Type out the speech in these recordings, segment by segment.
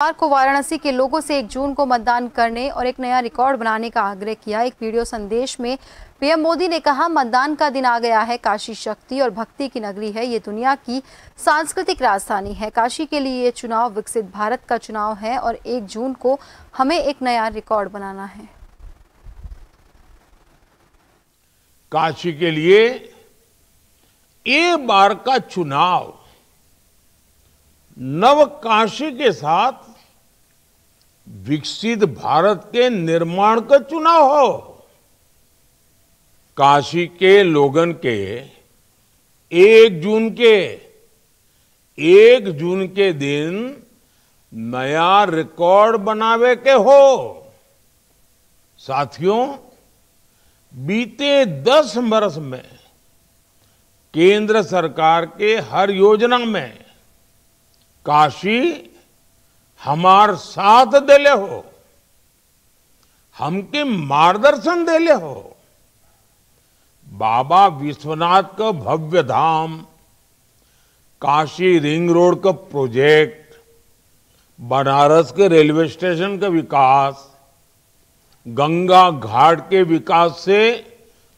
को वाराणसी के लोगों से एक जून को मतदान करने और एक नया रिकॉर्ड बनाने का आग्रह किया। एक वीडियो संदेश में पीएम मोदी ने कहा, मतदान का दिन आ गया है, काशी शक्ति और भक्ति की नगरी है। ये दुनिया की सांस्कृतिक राजधानी है। काशी के लिए ये चुनाव विकसित भारत का चुनाव है और एक जून को हमें एक नया रिकॉर्ड बनाना है। काशी के लिए एक बार का चुनाव नव काशी के साथ विकसित भारत के निर्माण का चुनाव हो। काशी के लोगन के, एक जून के, एक जून के दिन नया रिकॉर्ड बनावे के हो। साथियों, बीते दस वर्ष में केंद्र सरकार के हर योजना में काशी हमार साथ देले हो, हमके मार्गदर्शन देले हो। बाबा विश्वनाथ का भव्य धाम, काशी रिंग रोड का प्रोजेक्ट, बनारस के रेलवे स्टेशन का विकास, गंगा घाट के विकास से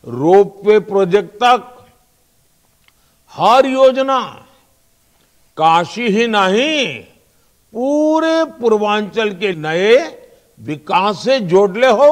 रोपवे प्रोजेक्ट तक, हर योजना, काशी ही नहीं पूरे पूर्वांचल के नए विकास से जोड़ले हो।